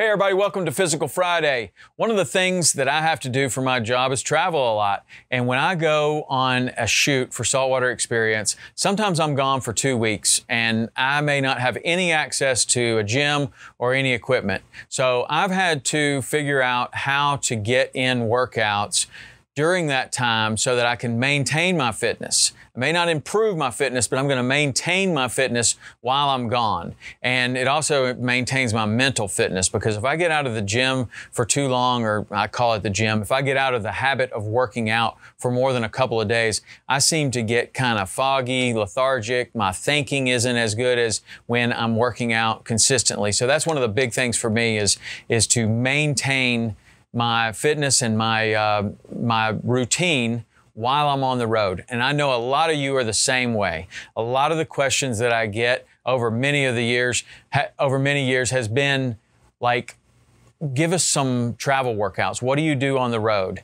Hey, everybody, welcome to Physical Friday. One of the things that I have to do for my job is travel a lot. And when I go on a shoot for Saltwater Experience, sometimes I'm gone for two weeks and I may not have any access to a gym or any equipment. So I've had to figure out how to get in workouts during that time so that I can maintain my fitness. I may not improve my fitness, but I'm going to maintain my fitness while I'm gone. And it also maintains my mental fitness because if I get out of the gym for too long, or I call it the gym, if I get out of the habit of working out for more than a couple of days, I seem to get kind of foggy, lethargic. My thinking isn't as good as when I'm working out consistently. So that's one of the big things for me is, is to maintain my fitness and my uh, my routine while I'm on the road. And I know a lot of you are the same way. A lot of the questions that I get over many of the years ha- over many years has been like give us some travel workouts. What do you do on the road?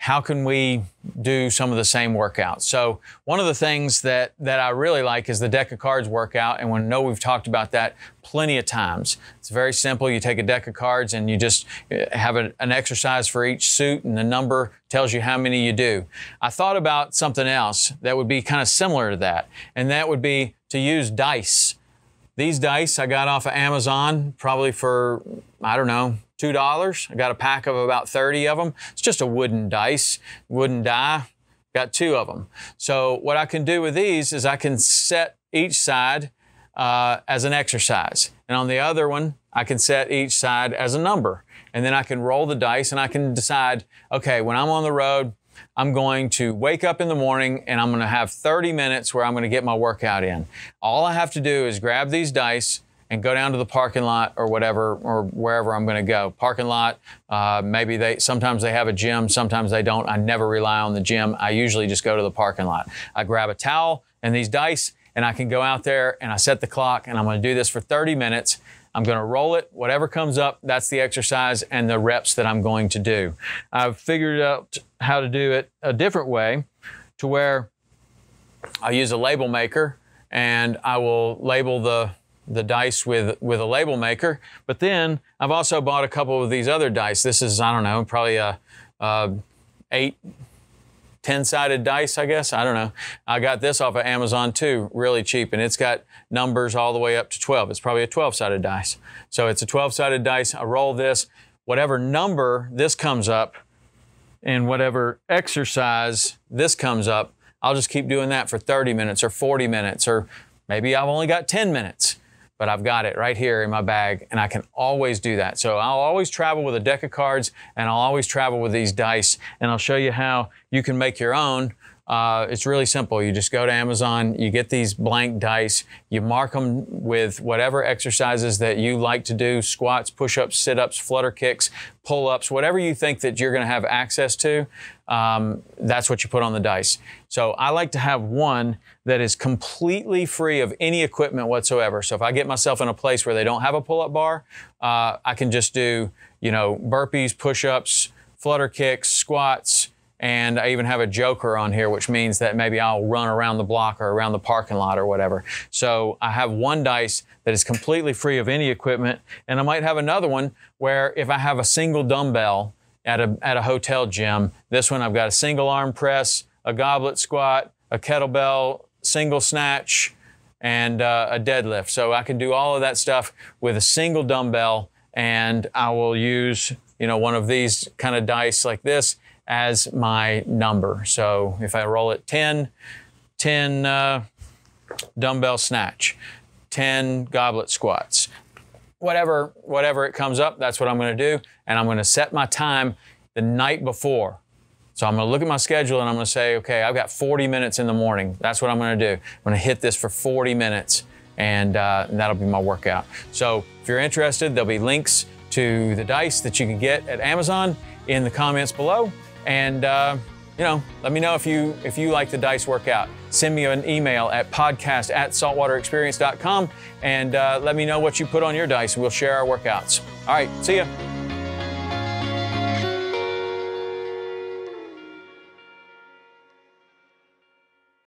How can we do some of the same workouts? So one of the things that, that I really like is the deck of cards workout. And we know we've talked about that plenty of times. It's very simple. You take a deck of cards and you just uh, have a, an exercise for each suit and the number tells you how many you do. I thought about something else that would be kind of similar to that. And that would be to use dice. These dice I got off of Amazon probably for, I don't know, $2. I got a pack of about 30 of them. It's just a wooden dice, wooden die. Got two of them. So what I can do with these is I can set each side uh, as an exercise. And on the other one, I can set each side as a number. And then I can roll the dice and I can decide, okay, when I'm on the road, I'm going to wake up in the morning and I'm going to have 30 minutes where I'm going to get my workout in. All I have to do is grab these dice, and go down to the parking lot or whatever or wherever I'm going to go. Parking lot, uh, maybe they sometimes they have a gym, sometimes they don't. I never rely on the gym. I usually just go to the parking lot. I grab a towel and these dice, and I can go out there and I set the clock, and I'm going to do this for 30 minutes. I'm going to roll it. Whatever comes up, that's the exercise and the reps that I'm going to do. I've figured out how to do it a different way to where I use a label maker and I will label the the dice with with a label maker. But then I've also bought a couple of these other dice. This is I don't know probably a, a eight. 10 sided dice, I guess. I don't know. I got this off of Amazon too, really cheap, and it's got numbers all the way up to 12. It's probably a 12 sided dice. So it's a 12 sided dice. I roll this, whatever number this comes up, and whatever exercise this comes up, I'll just keep doing that for 30 minutes or 40 minutes, or maybe I've only got 10 minutes but I've got it right here in my bag and I can always do that. So I'll always travel with a deck of cards and I'll always travel with these dice and I'll show you how you can make your own uh, it's really simple. You just go to Amazon, you get these blank dice, you mark them with whatever exercises that you like to do squats, push ups, sit ups, flutter kicks, pull ups, whatever you think that you're going to have access to. Um, that's what you put on the dice. So I like to have one that is completely free of any equipment whatsoever. So if I get myself in a place where they don't have a pull up bar, uh, I can just do, you know, burpees, push ups, flutter kicks, squats and I even have a joker on here, which means that maybe I'll run around the block or around the parking lot or whatever. So I have one dice that is completely free of any equipment. And I might have another one where if I have a single dumbbell at a, at a hotel gym, this one I've got a single arm press, a goblet squat, a kettlebell, single snatch, and uh, a deadlift. So I can do all of that stuff with a single dumbbell and I will use, you know, one of these kind of dice like this as my number. So if I roll it 10, 10 uh, dumbbell snatch, 10 goblet squats, whatever, whatever it comes up, that's what I'm going to do. And I'm going to set my time the night before. So I'm going to look at my schedule and I'm going to say, okay, I've got 40 minutes in the morning. That's what I'm going to do. I'm going to hit this for 40 minutes and, uh, and that'll be my workout. So if you're interested, there'll be links to the dice that you can get at Amazon in the comments below. And uh, you know, let me know if you if you like the dice workout. Send me an email at podcast at saltwaterexperience.com and uh, let me know what you put on your dice. We'll share our workouts. All right, see ya.